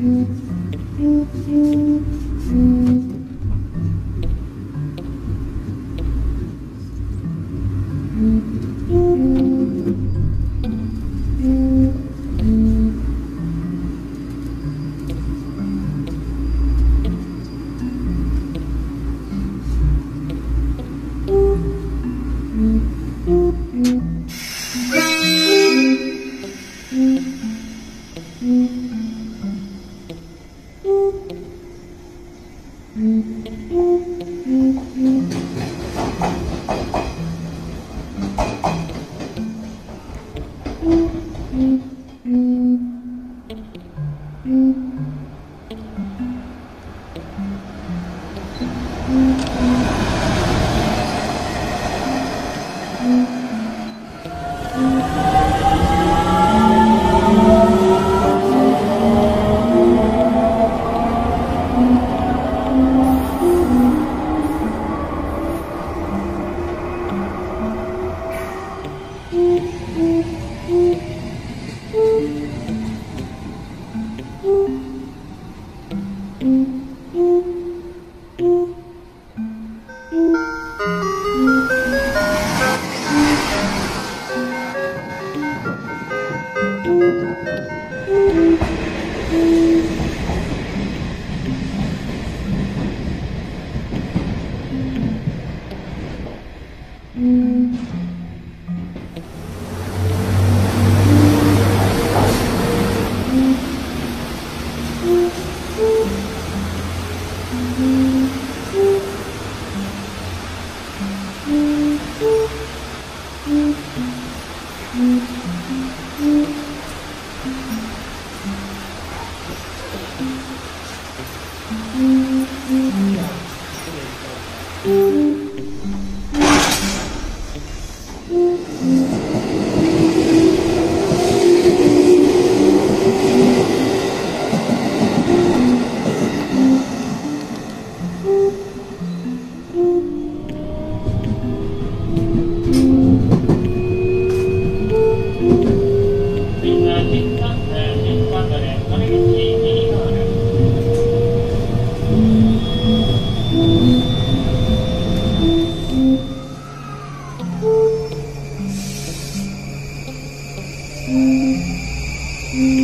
Thank you. Mm-hmm. 嗯。mm.